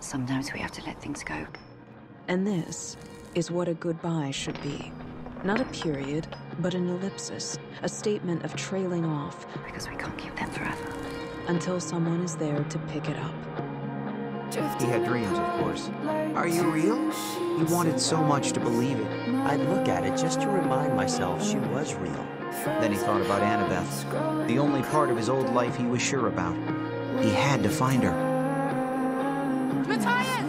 Sometimes we have to let things go. And this is what a goodbye should be. Not a period, but an ellipsis, a statement of trailing off. Because we can't keep them forever. Until someone is there to pick it up. He had dreams, of course. Are you real? He wanted so much to believe it. I'd look at it just to remind myself she was real. Then he thought about Annabeth, the only part of his old life he was sure about. He had to find her. Matthias!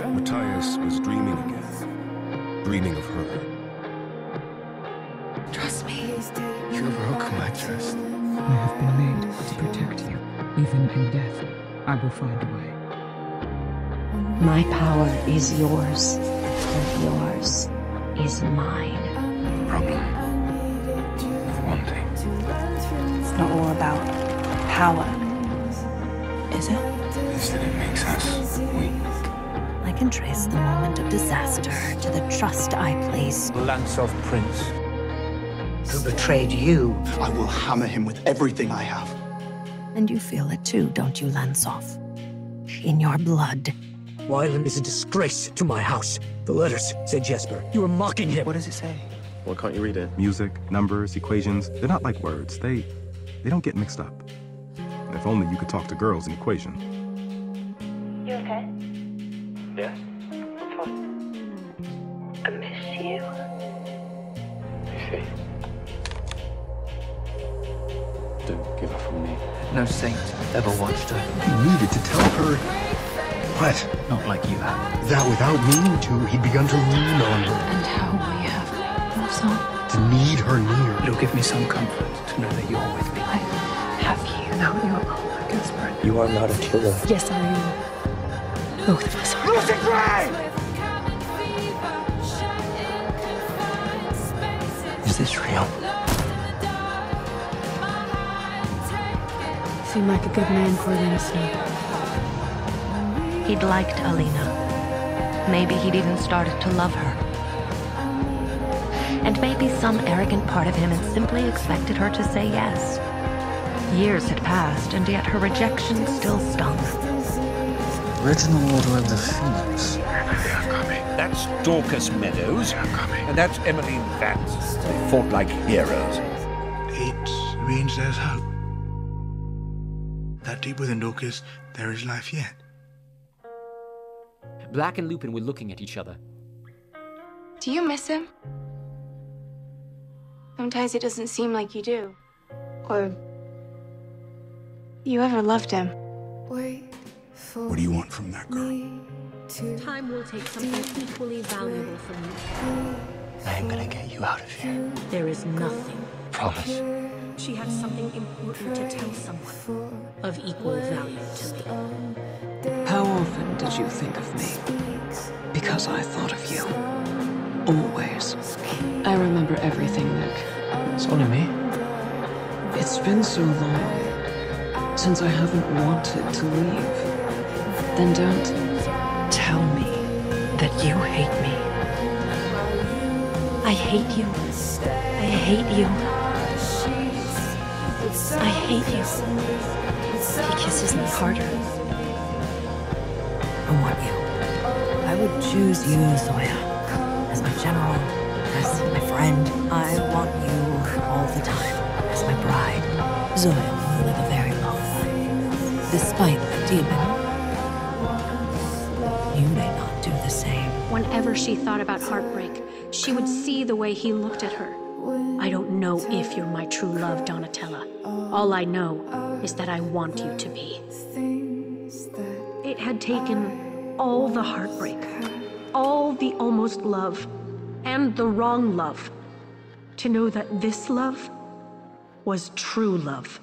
Matthias was dreaming again. Dreaming of her. Trust me. You broke my trust. I have been made to protect you. Even in death, I will find a way. My power is yours, and yours is mine. Problem. One thing. It's not all about power, is it? Is that it makes us weak. I can trace the moment of disaster to the trust I placed. Lantsov Prince. Who betrayed you? I will hammer him with everything I have. And you feel it too, don't you, Lantsov? In your blood. Wylan is a disgrace to my house. The letters, said Jesper. You were mocking him. What does it say? Why can't you read it? Music, numbers, equations, they're not like words. They they don't get mixed up. If only you could talk to girls in equation. You okay? Yes, I'm fine. I miss you. You see? Don't give up on me. No saint ever watched her. He needed to tell her. What? Not like you have. That without meaning to, he'd begun to lean on her. And how we have moved on. To need her near. It'll give me some comfort to know that you're You are not a killer. Yes, I am. Both of us are. Lucy Gray! Is this real? Seem like a good man, for Cordelia Snow. He'd liked Alina. Maybe he'd even started to love her. And maybe some arrogant part of him had simply expected her to say yes. Years had passed, and yet her rejection still stung. Original Order of the Phoenix. That's Dorcas Meadowes. And that's Emmeline Vance. They fought like heroes. It means there's hope. That deep within Dorcas, there is life yet. Black and Lupin were looking at each other. Do you miss him? Sometimes it doesn't seem like you do. Or you ever loved him. What do you want from that girl? Time will take something equally valuable from you. I'm gonna get you out of here. There is nothing. Promise. She had something important to tell someone of equal value to me. How often did you think of me? Because I thought of you. Always. I remember everything, Nick. It's only me. It's been so long since I haven't wanted to leave. Then don't tell me that you hate me. I hate you. I hate you. I hate you. He kisses me harder. I want you. I would choose you, Zoya, as my general, as my friend. I want you all the time, as my bride. Zoya will live a very. Despite the demon, you may not do the same. Whenever she thought about heartbreak, she would see the way he looked at her. I don't know if you're my true love, Donatella. All I know is that I want you to be. It had taken all the heartbreak, all the almost love, and the wrong love to know that this love was true love.